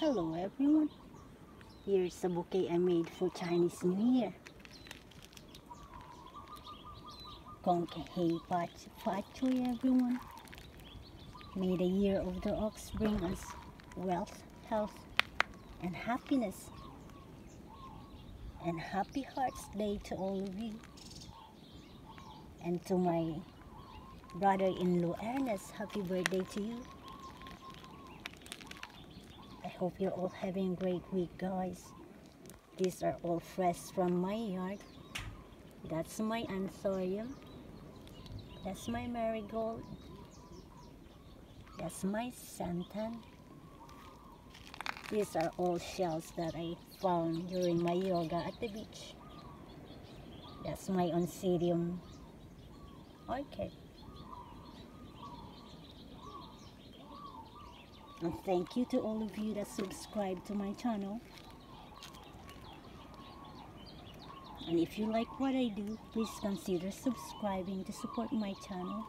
Hello everyone. Here's a bouquet I made for Chinese New Year. Kong hei Fatchoy everyone. May the year of the ox bring us wealth, health, and happiness. And happy Hearts Day to all of you. And to my brother-in-law Ernest, happy birthday to you. I hope you're all having a great week guys. These are all fresh from my yard. That's my anthurium. That's my marigold. That's my santan. These are all shells that I found during my yoga at the beach. That's my oncidium orchid. And thank you to all of you that subscribe to my channel. And if you like what I do, please consider subscribing to support my channel.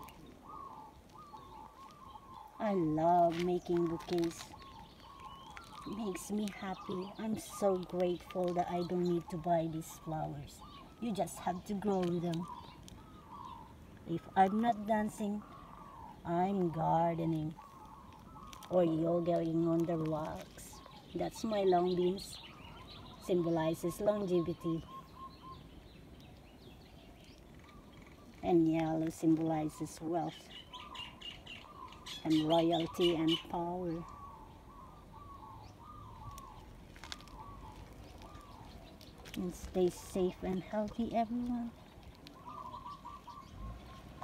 I love making bouquets. It makes me happy. I'm so grateful that I don't need to buy these flowers. You just have to grow them. If I'm not dancing, I'm gardening or yogaing on the rocks. That's my long beans. Symbolizes longevity. And yellow symbolizes wealth and royalty and power. And stay safe and healthy everyone.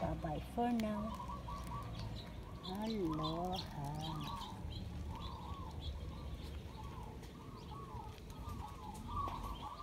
Bye bye for now. Aloha.